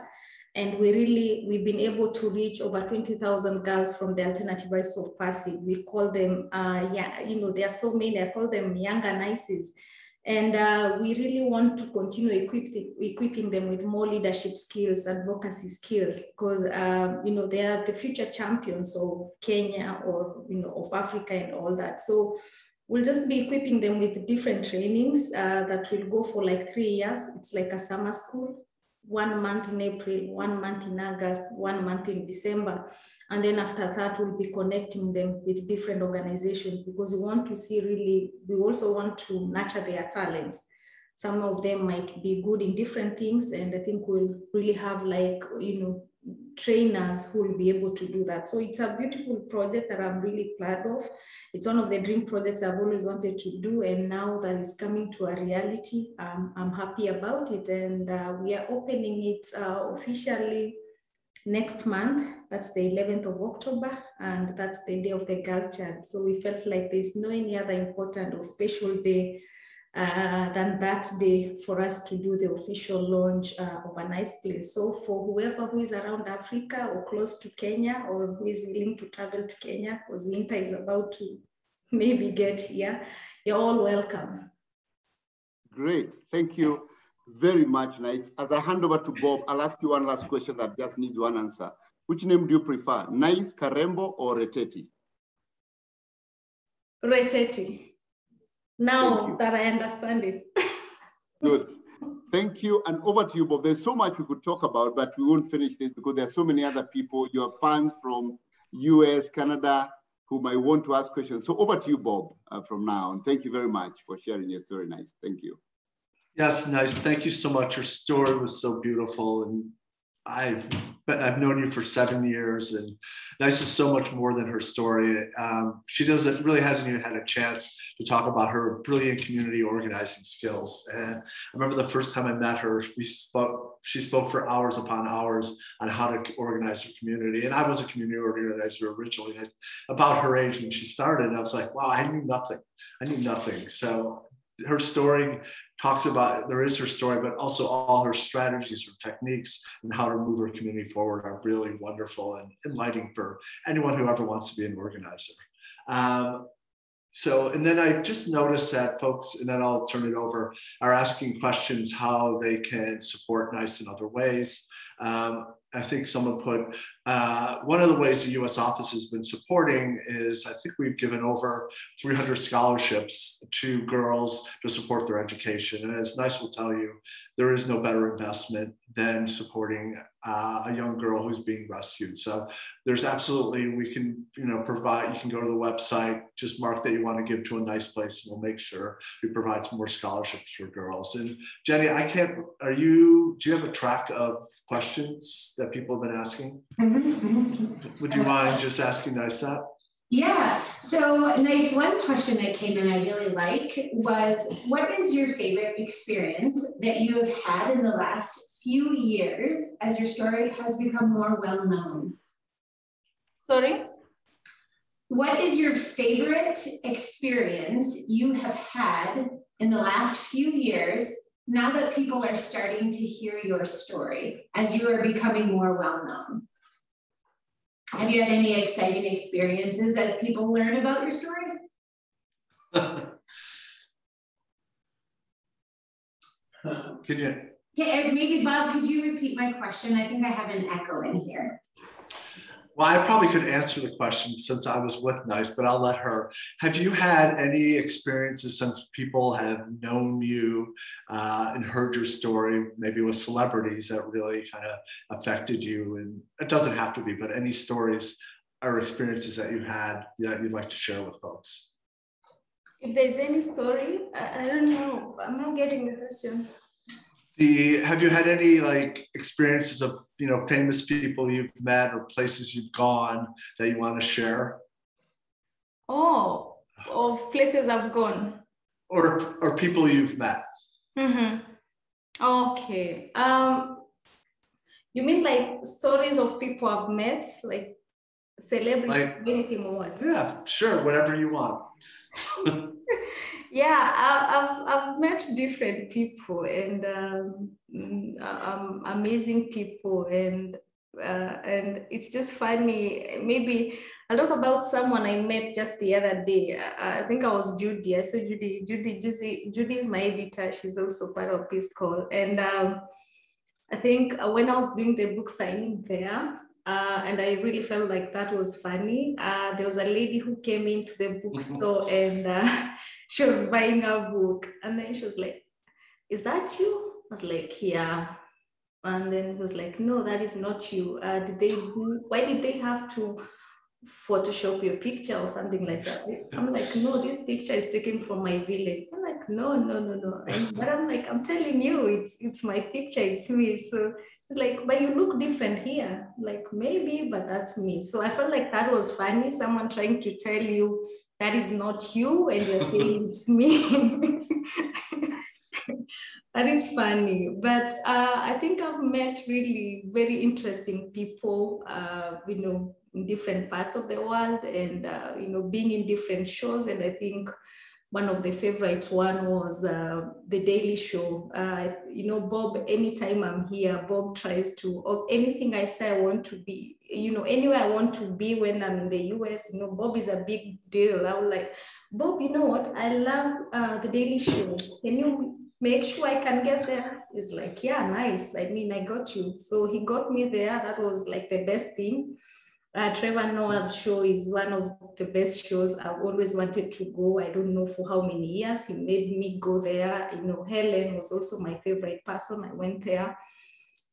and we really, we've been able to reach over 20,000 girls from the alternative rites of passage. We call them, uh, yeah, you know, there are so many, I call them younger nices. And uh, we really want to continue equip the, equipping them with more leadership skills, advocacy skills, because, uh, you know, they are the future champions of Kenya or, you know, of Africa and all that. So we'll just be equipping them with different trainings uh, that will go for like three years. It's like a summer school one month in April, one month in August, one month in December. And then after that, we'll be connecting them with different organizations because we want to see really, we also want to nurture their talents. Some of them might be good in different things. And I think we'll really have like, you know, trainers who will be able to do that. So it's a beautiful project that I'm really proud of. It's one of the dream projects I've always wanted to do. And now that it's coming to a reality, um, I'm happy about it. And uh, we are opening it uh, officially next month. That's the 11th of October. And that's the day of the girl child. So we felt like there's no any other important or special day uh, than that day for us to do the official launch uh, of a nice place. So for whoever who is around Africa or close to Kenya or who is willing to travel to Kenya, because winter is about to maybe get here, you're all welcome. Great, thank you very much, nice. As I hand over to Bob, I'll ask you one last question that just needs one answer. Which name do you prefer, Nice, Karembo, or Reteti? Reteti now that I understand it. Good. Thank you. And over to you, Bob. There's so much we could talk about, but we won't finish this because there are so many other people, your fans from US, Canada, who might want to ask questions. So over to you, Bob, uh, from now. And thank you very much for sharing your story. Nice. Thank you. Yes, nice. Thank you so much. Your story was so beautiful. And I've I've known you for seven years, and Nice is so much more than her story. Um, she doesn't really hasn't even had a chance to talk about her brilliant community organizing skills. And I remember the first time I met her, we spoke. She spoke for hours upon hours on how to organize her community. And I was a community organizer originally. About her age when she started, I was like, wow, I knew nothing. I knew nothing. So her story talks about there is her story, but also all her strategies, her techniques, and how to move her community forward are really wonderful and enlightening for anyone who ever wants to be an organizer. Um, so, and then I just noticed that folks, and then I'll turn it over, are asking questions how they can support NICE in other ways. Um, I think someone put uh, one of the ways the US office has been supporting is I think we've given over 300 scholarships to girls to support their education. And as Nice will tell you, there is no better investment than supporting uh, a young girl who's being rescued. So there's absolutely, we can, you know, provide, you can go to the website, just mark that you want to give to a nice place and we'll make sure we provide some more scholarships for girls. And Jenny, I can't, are you, do you have a track of questions that people have been asking? Would you mind just asking Nice that? Yeah. So, nice. One question that came in I really like was What is your favorite experience that you have had in the last few years as your story has become more well known? Sorry? What is your favorite experience you have had in the last few years now that people are starting to hear your story as you are becoming more well known? Have you had any exciting experiences as people learn about your story? Can you? Yeah, maybe Bob, could you repeat my question? I think I have an echo in here. Well, I probably could answer the question since I was with NICE, but I'll let her. Have you had any experiences since people have known you uh, and heard your story, maybe with celebrities that really kind of affected you? And it doesn't have to be, but any stories or experiences that you had that you'd like to share with folks? If there's any story, I, I don't know. I'm not getting the question the have you had any like experiences of you know famous people you've met or places you've gone that you want to share? Oh of places i've gone. Or or people you've met. Mm-hmm. okay um you mean like stories of people i've met like celebrities like, anything or what? yeah sure whatever you want yeah, I, have I've met different people and um, mm, um, amazing people and uh, and it's just funny. Maybe I'll talk about someone I met just the other day. I, I think I was Judy. I saw Judy. Judy. Judy. Judy is my editor. She's also part of this call. And um, I think when I was doing the book signing there, uh, and I really felt like that was funny. Uh, there was a lady who came into the bookstore and uh, she was buying a book. And then she was like, Is that you? I was like, Yeah. And then he was like, No, that is not you. Uh, did they, why did they have to Photoshop your picture or something like that. I'm like, no, this picture is taken from my village. Like, no, no, no, no. And, but I'm like, I'm telling you, it's it's my picture, it's me. So it's like, but you look different here. Like maybe, but that's me. So I felt like that was funny. Someone trying to tell you that is not you, and you're saying it's me. that is funny. But uh, I think I've met really very interesting people. Uh, you know in different parts of the world and uh, you know being in different shows and i think one of the favorite one was uh, the daily show. Uh, you know bob anytime i'm here bob tries to or anything i say i want to be you know anywhere i want to be when i'm in the us you know bob is a big deal. I'm like bob you know what? I love uh, the daily show. Can you make sure i can get there? He's like yeah nice. I mean i got you. So he got me there. That was like the best thing uh, Trevor Noah's show is one of the best shows I've always wanted to go. I don't know for how many years. He made me go there. You know, Ellen was also my favorite person. I went there.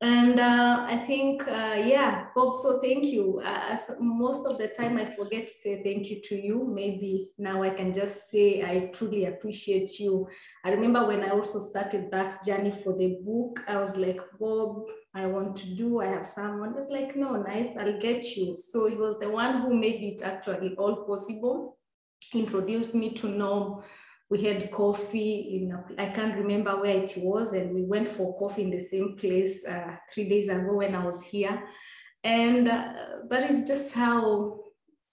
And uh, I think, uh, yeah, Bob, so thank you. Uh, most of the time I forget to say thank you to you. Maybe now I can just say I truly appreciate you. I remember when I also started that journey for the book, I was like, Bob, I want to do, I have someone. It's like, no, nice, I'll get you. So he was the one who made it actually all possible, introduced me to know we had coffee in I can't remember where it was, and we went for coffee in the same place uh, three days ago when I was here, and uh, that is just how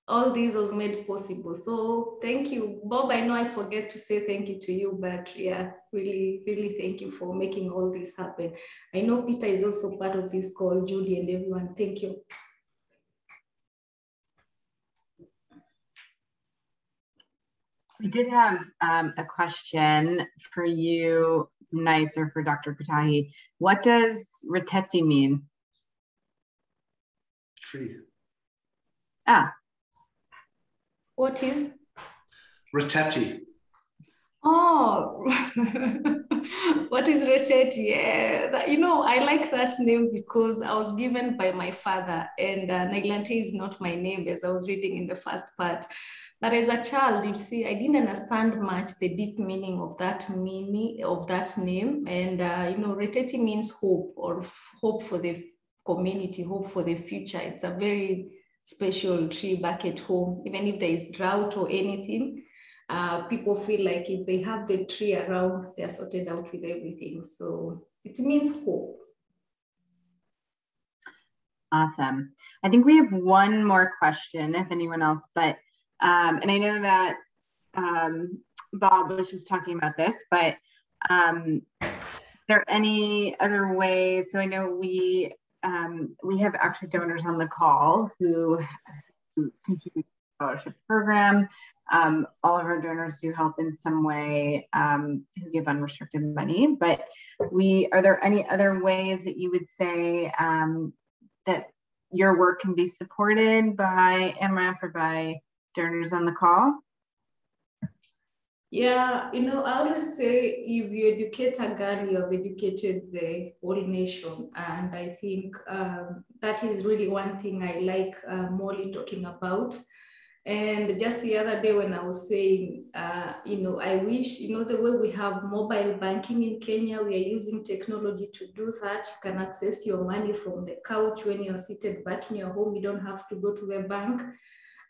all this was made possible. So thank you, Bob. I know I forget to say thank you to you, but yeah, really, really thank you for making all this happen. I know Peter is also part of this call, Judy and everyone. Thank you. We did have um, a question for you, Nice, or for Dr. Gitahi. What does Reteti mean? Tree. Ah. What is? Reteti. Oh, what is Reteti? Yeah, you know, I like that name because I was given by my father, and uh, Nailantei is not my name, as I was reading in the first part. But as a child, you see, I didn't understand much the deep meaning of that meaning of that name. And uh, you know, Reteti means hope or hope for the community, hope for the future. It's a very special tree back at home. Even if there is drought or anything, uh, people feel like if they have the tree around, they're sorted out with everything. So it means hope. Awesome. I think we have one more question, if anyone else, but um, and I know that um, Bob was just talking about this, but um, there any other ways? So I know we um, we have actually donors on the call who, who contribute scholarship program. Um, all of our donors do help in some way um, who give unrestricted money, but we, are there any other ways that you would say um, that your work can be supported by AMREF or by donors on the call? Yeah, you know, I always say if you educate a girl, you have educated the whole nation. And I think um, that is really one thing I like uh, Molly talking about. And just the other day when I was saying, uh, you know, I wish, you know, the way we have mobile banking in Kenya, we are using technology to do that. You can access your money from the couch when you're seated back in your home. You don't have to go to the bank.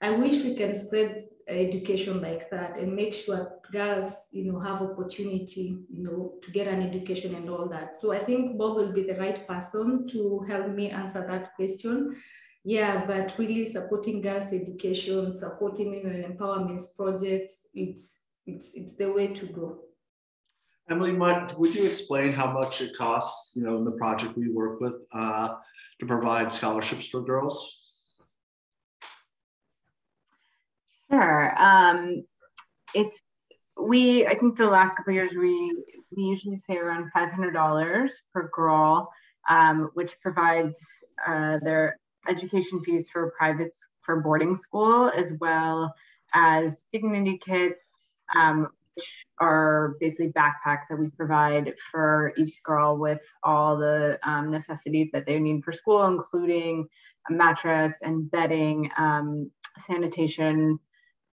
I wish we can spread education like that and make sure girls, you know, have opportunity, you know, to get an education and all that. So I think Bob will be the right person to help me answer that question. Yeah, but really supporting girls' education, supporting women empowerment projects, it's it's it's the way to go. Emily, might, would you explain how much it costs, you know, in the project we work with uh, to provide scholarships for girls? Sure. Um, it's we. I think the last couple years we we usually say around five hundred dollars per girl, um, which provides uh, their education fees for private for boarding school as well as dignity kits, um, which are basically backpacks that we provide for each girl with all the um, necessities that they need for school, including a mattress and bedding, um, sanitation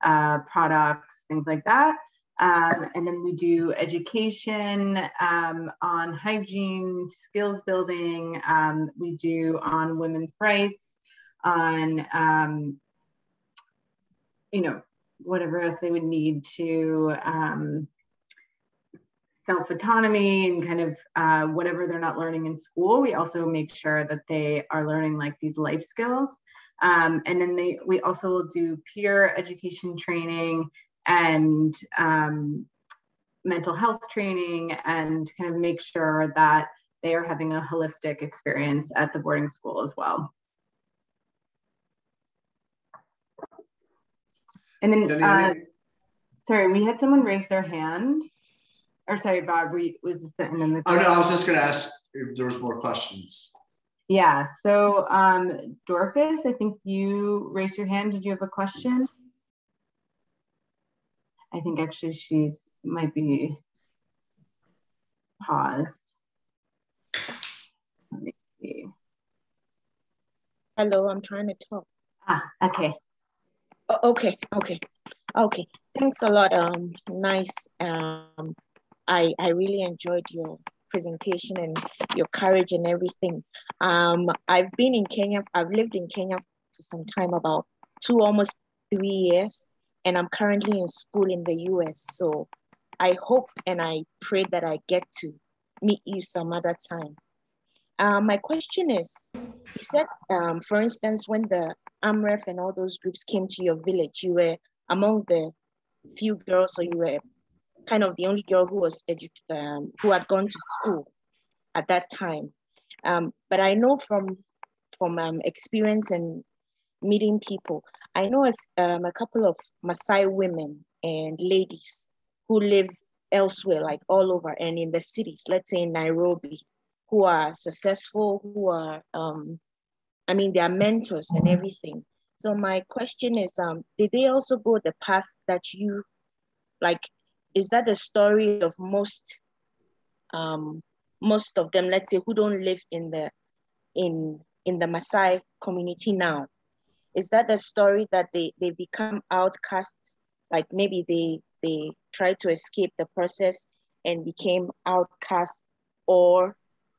uh, products, things like that. Um, and then we do education um, on hygiene, skills building. Um, we do on women's rights, on, um, you know, whatever else they would need to um, self autonomy and kind of uh, whatever they're not learning in school. We also make sure that they are learning like these life skills. Um, and then they, we also will do peer education training and um, mental health training and kind of make sure that they are having a holistic experience at the boarding school as well. And then, uh, sorry, we had someone raise their hand. Or sorry, Bob, we was and then the. Oh no, I was just going to ask if there was more questions. Yeah. So, um, Dorcas, I think you raised your hand. Did you have a question? I think actually she's might be paused. Let me see. Hello, I'm trying to talk. Ah, okay. Oh, okay, okay, okay. Thanks a lot. Um, nice. Um, I I really enjoyed your presentation and your courage and everything. Um, I've been in Kenya, I've lived in Kenya for some time, about two, almost three years, and I'm currently in school in the US. So I hope and I pray that I get to meet you some other time. Uh, my question is, you said, um, for instance, when the AMREF and all those groups came to your village, you were among the few girls, or you were kind of the only girl who was edu- um, who had gone to school at that time. Um, but I know from from um, experience and meeting people, I know if, um, a couple of Maasai women and ladies who live elsewhere, like all over and in the cities, let's say in Nairobi, who are successful, who are, um, I mean, they are mentors and everything. So my question is, um, did they also go the path that you, like, is that the story of most um, most of them, let's say, who don't live in the in in the Maasai community now? Is that the story that they they become outcasts? Like maybe they they try to escape the process and became outcasts, or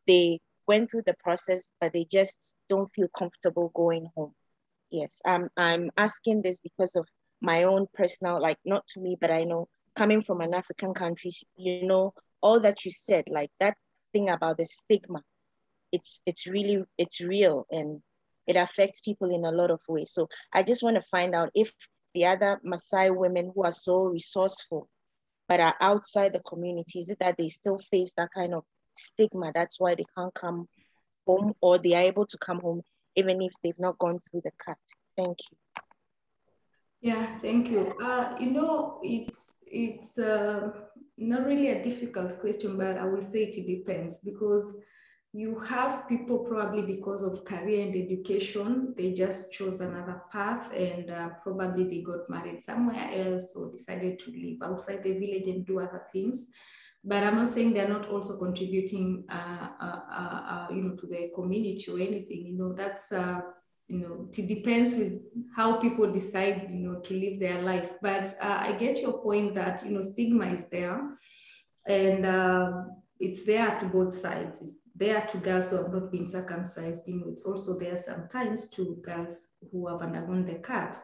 they went through the process but they just don't feel comfortable going home. Yes, I'm I'm asking this because of my own personal, like not to me, but I know coming from an African country, you know, all that you said, like that thing about the stigma, it's it's really it's real and it affects people in a lot of ways. So I just want to find out if the other Maasai women who are so resourceful but are outside the community, is it that they still face that kind of stigma? That's why they can't come home or they are able to come home even if they've not gone through the cut. Thank you. Yeah, thank you. Uh, you know, it's it's uh, not really a difficult question, but I will say it depends because you have people probably because of career and education, they just chose another path and uh, probably they got married somewhere else or decided to live outside the village and do other things. But I'm not saying they're not also contributing, uh, uh, uh, you know, to the community or anything. You know, that's you know, it depends with how people decide, you know, to live their life. But uh, I get your point that you know, stigma is there, and um, it's there to both sides. It's there to girls who have not been circumcised, you know, it's also there sometimes to girls who have undergone the cut.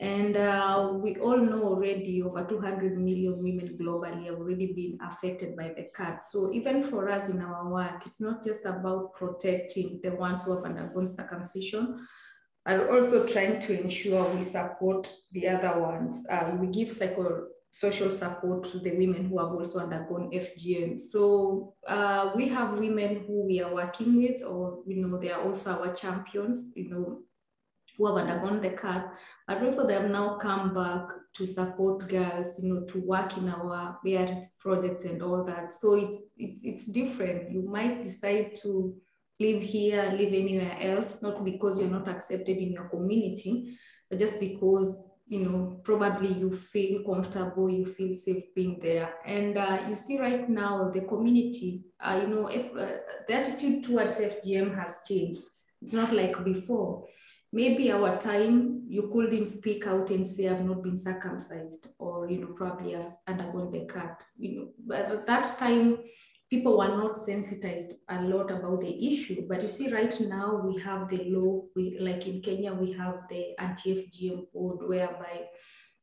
And uh, we all know already over 200 million women globally have already been affected by the cut. So even for us in our work, it's not just about protecting the ones who have undergone circumcision, but also trying to ensure we support the other ones. Uh, we give psycho social support to the women who have also undergone FGM. So uh, we have women who we are working with, or you know, they are also our champions, you know, who have undergone the cut, but also they have now come back to support girls, you know, to work in our BR projects and all that. So it's it's it's different. You might decide to live here, live anywhere else, not because you're not accepted in your community, but just because you know, probably you feel comfortable, you feel safe being there. And uh, you see right now the community, uh, you know, if uh, the attitude towards FGM has changed. It's not like before. Maybe our time, you couldn't speak out and say, I've not been circumcised, or, you know, probably have undergone the cut. You know, but at that time, people were not sensitized a lot about the issue. But you see, right now we have the law. We like in Kenya, we have the anti-FGM code, whereby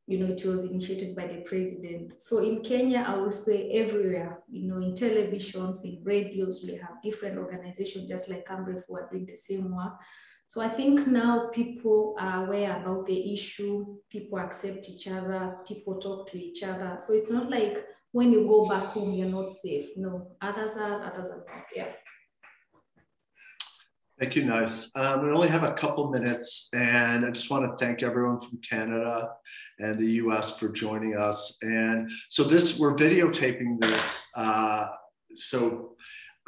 you know it was initiated by the president. So in Kenya, I would say everywhere, you know, in televisions, in radios, we have different organizations just like Amref who are doing the same work. So I think now people are aware about the issue, people accept each other, people talk to each other. So it's not like when you go back home, you're not safe. No, others are, others are not. Yeah. Thank you, Nice. Um, we only have a couple minutes, and I just want to thank everyone from Canada and the US for joining us. And so this, we're videotaping this. Uh, so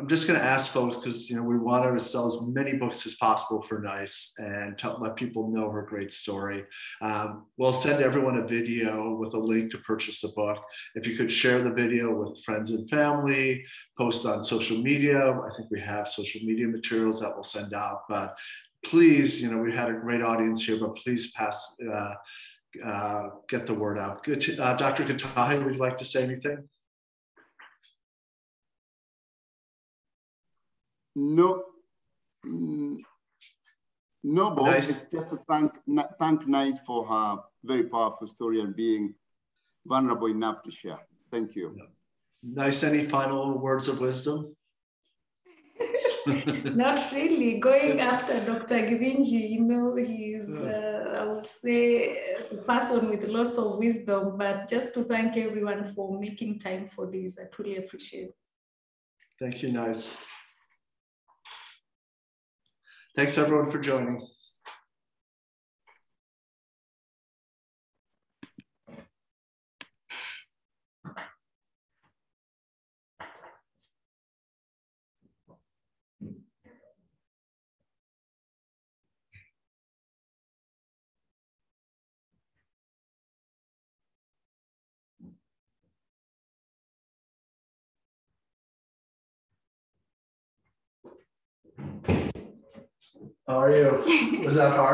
I'm just going to ask folks because you know we wanted to sell as many books as possible for Nice and to let people know her great story. Um, we'll send everyone a video with a link to purchase the book. If you could share the video with friends and family, post on social media. I think we have social media materials that we'll send out. But please, you know, we had a great audience here, but please pass. Uh, uh, get the word out. Good. Uh, Dr. Gitahi, would you like to say anything? No, mm, no, Bob. Nice. It's just to thank thank Nice for her very powerful story and being vulnerable enough to share. Thank you. Nice. Any final words of wisdom? Not really. Going after Dr. Githinji, you know, he's, uh, I would say, a person with lots of wisdom, but just to thank everyone for making time for this. I truly appreciate it. Thank you, Nice. Thanks everyone for joining. How are you? Was that hard?